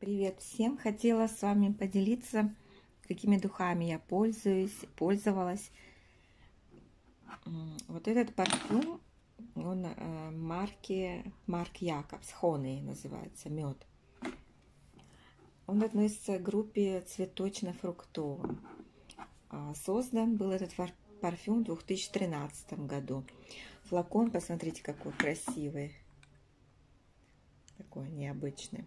Привет всем! Хотела с вами поделиться, какими духами я пользуюсь, пользовалась. Вот этот парфюм, он э, марки Марк Якобс, Honey называется, мед. Он относится к группе цветочно-фруктовым. А, создан был этот парфюм в 2013 году. Флакон, посмотрите, какой красивый. Такой необычный.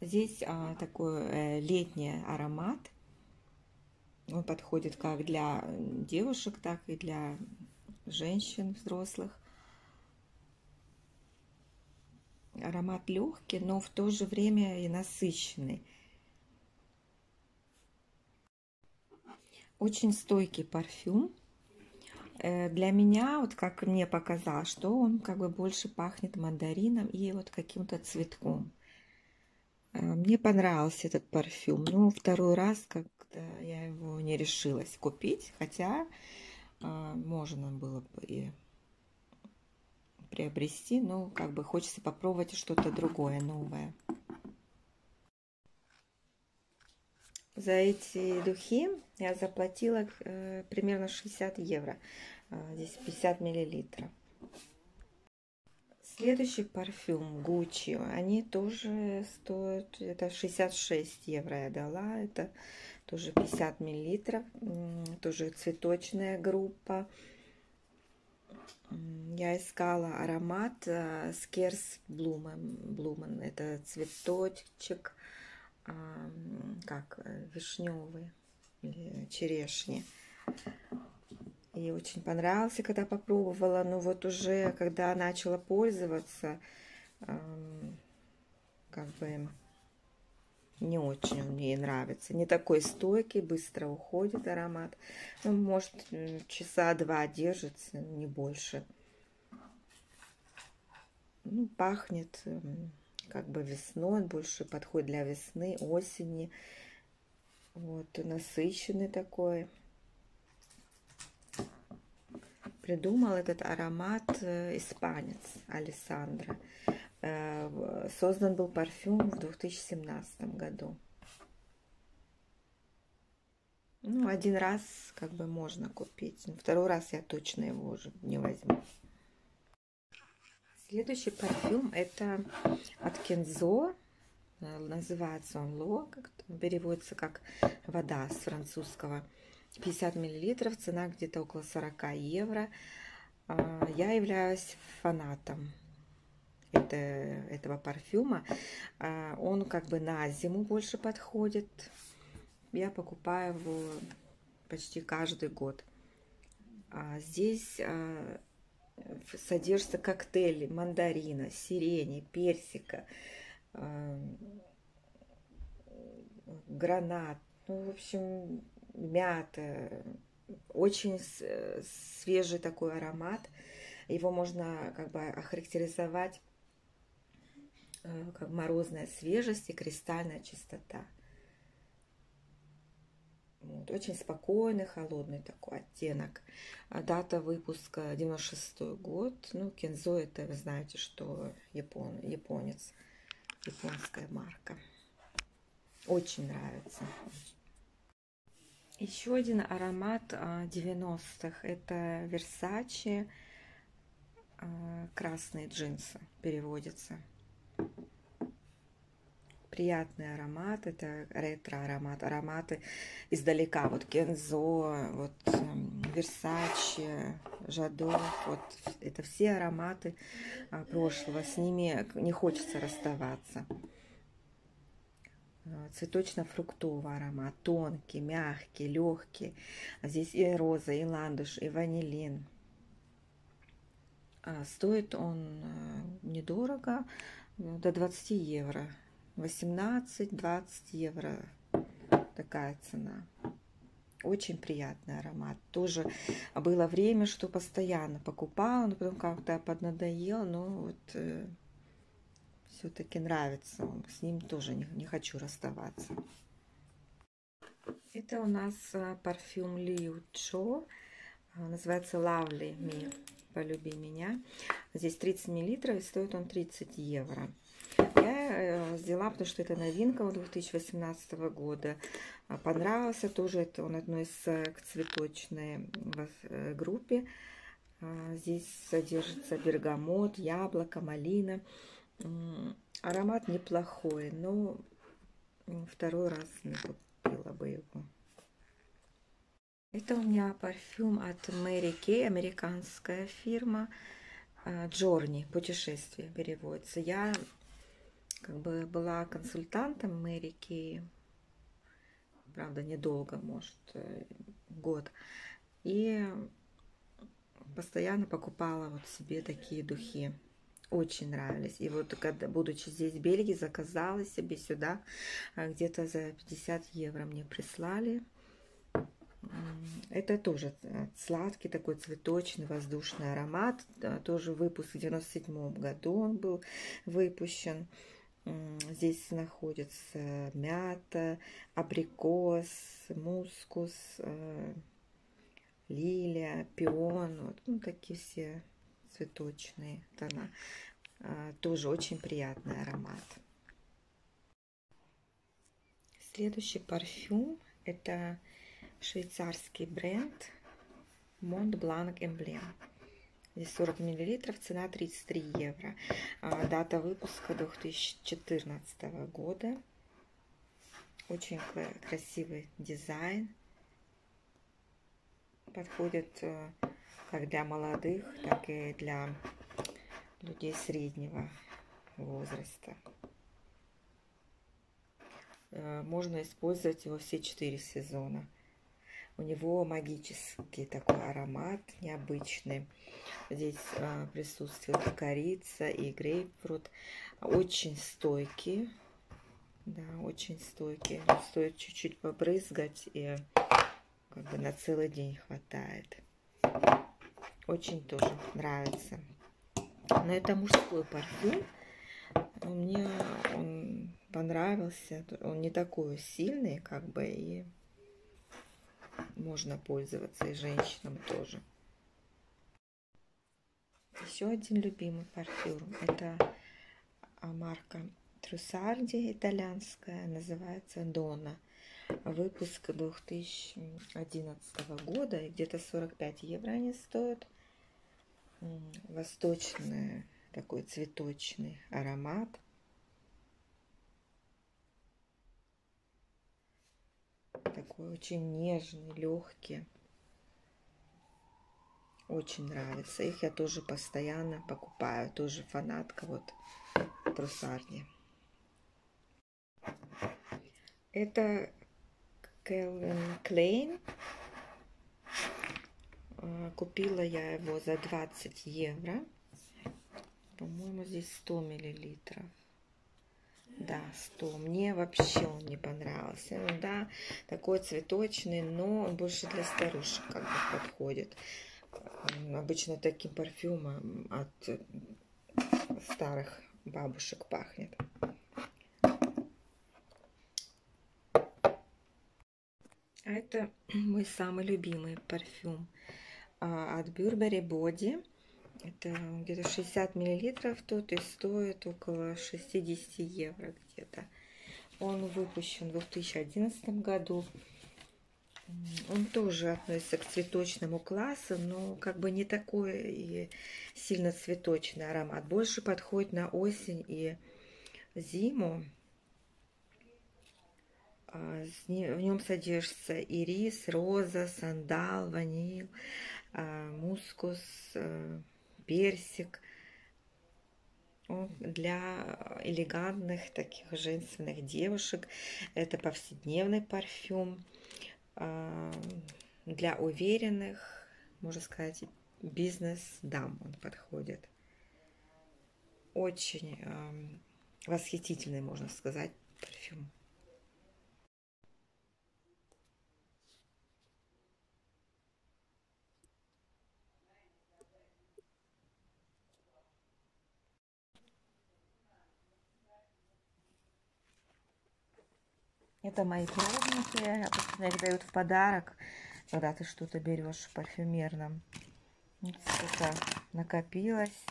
Здесь а, такой э, летний аромат. Он подходит как для девушек, так и для женщин взрослых. Аромат легкий, но в то же время и насыщенный. Очень стойкий парфюм. Э, для меня, вот как мне показалось, что он как бы больше пахнет мандарином и вот каким-то цветком. Э, мне понравился этот парфюм. Ну, второй раз как-то я его не решилась купить, хотя э, можно было бы и приобрести, но как бы хочется попробовать что-то другое, новое. За эти духи я заплатила э, примерно 60 евро. Э, здесь 50 миллилитров. Следующий парфюм Gucci, они тоже стоят, это 66 евро я дала, это тоже 50 миллилитров, тоже цветочная группа. Я искала аромат Скерс Блумен, Блумен, это цветочек, как вишневый или черешни и очень понравился, когда попробовала. Но вот уже, когда начала пользоваться, как бы не очень мне нравится. Не такой стойкий, быстро уходит аромат. Ну, может, часа два держится, не больше. Ну, пахнет как бы весной, больше подходит для весны, осени. Вот, насыщенный такой придумал этот аромат э, испанец Александра. Э, создан был парфюм в 2017 году. Ну, один раз как бы можно купить. Второй раз я точно его уже не возьму. Следующий парфюм это от Кензо. Называется он Ло, как переводится как вода с французского. 50 миллилитров, цена где-то около 40 евро. А, я являюсь фанатом это, этого парфюма. А, он как бы на зиму больше подходит. Я покупаю его почти каждый год. А здесь содержится коктейли мандарина, сирени, персика, гранат. Ну, в общем, мята, очень свежий такой аромат. Его можно как бы охарактеризовать э, как морозная свежесть и кристальная чистота. Вот, очень спокойный, холодный такой оттенок. А дата выпуска 96 год. Ну, Кензо это, вы знаете, что япон, японец, японская марка. Очень нравится. Еще один аромат 90-х. А, это Versace а, красные джинсы переводится. Приятный аромат, это ретро-аромат, ароматы издалека, вот Кензо, вот эм, Versace, Жадо, вот это все ароматы а, прошлого, с ними не хочется расставаться. Э, цветочно-фруктовый аромат, тонкий, мягкий, легкий. А здесь и роза, и ландыш, и ванилин. А стоит он э, недорого, э, до 20 евро. 18-20 евро такая цена. Очень приятный аромат. Тоже было время, что постоянно покупала, но потом как-то поднадоел, но вот все-таки нравится. С ним тоже не, не хочу расставаться. Это у нас э, парфюм Liu Cho. Называется Lovely Me. Полюби меня. Здесь 30 миллилитров и стоит он 30 евро. Я взяла, потому что это новинка 2018 года. Понравился тоже. Это он относится к цветочной группе. Здесь содержится бергамот, яблоко, малина. Аромат неплохой, но второй раз не купила бы его. Это у меня парфюм от Мэри Кей, американская фирма. Джорни, путешествие переводится. Я как бы была консультантом Мэри Кей, правда, недолго, может, э, год. И постоянно покупала вот себе такие духи. Очень нравились. И вот когда, будучи здесь в Бельгии, заказала себе сюда. А где-то за 50 евро мне прислали. Это тоже э, сладкий такой цветочный воздушный аромат. Тоже выпуск в 97 году он был выпущен. Здесь находится мята, абрикос, мускус, э, лилия, пион. Вот, ну, такие все цветочные тона. А, тоже очень приятный аромат. Следующий парфюм это швейцарский бренд Mont Blanc Emblem. Здесь 40 миллилитров, цена 33 евро. А, дата выпуска 2014 года. Очень красивый дизайн. Подходит э, как для молодых, так и для людей среднего возраста. Э, можно использовать его все четыре сезона. У него магический такой аромат, необычный. Здесь э, присутствует корица и грейпфрут. Очень стойкий. Да, очень стойкий. Стоит чуть-чуть побрызгать и как бы на целый день хватает. Очень тоже нравится. Но это мужской парфюм. Мне он понравился. Он не такой сильный, как бы, и можно пользоваться и женщинам тоже. Еще один любимый парфюм. Это марка Трусарди итальянская. Называется Дона. Выпуск 2011 года. И где-то 45 евро они стоят. Восточный такой цветочный аромат. Такой очень нежный, легкий. Очень нравится. Их я тоже постоянно покупаю. Тоже фанатка вот трусарни. Это Кэлвин Клейн. А, купила я его за 20 евро. По-моему, здесь 100 миллилитров. Да, 100. Мне вообще он не понравился. Ну да, такой цветочный, но он больше для старушек как бы подходит. Обычно таким парфюмом от старых бабушек пахнет. А это мой самый любимый парфюм а, от Burberry Body. Это где-то 60 миллилитров тут и стоит около 60 евро где-то. Он выпущен в 2011 году. Он тоже относится к цветочному классу, но как бы не такой и сильно цветочный аромат. Больше подходит на осень и зиму. А, в нем содержится ирис, роза, сандал, ваниль, а, мускус, э, персик. Для элегантных таких женственных девушек это повседневный парфюм. А, для уверенных, можно сказать, бизнес-дам он подходит. Очень восхитительный, можно сказать, парфюм. Это мои праздники. Обычно их дают в подарок когда ты что-то берешь в парфюмерном. Вот сколько накопилось.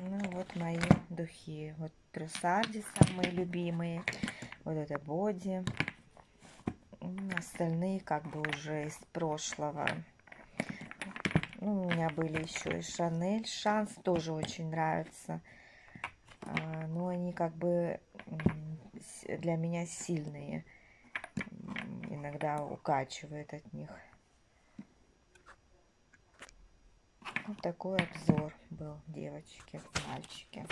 Ну вот мои духи. Вот Трусарди самые любимые. Вот это боди. Остальные как бы уже из прошлого. Ну, у меня были еще и Шанель. Шанс тоже очень нравится. А, но они как бы для меня сильные. Иногда укачивает от них. Вот такой обзор был, девочки, мальчики.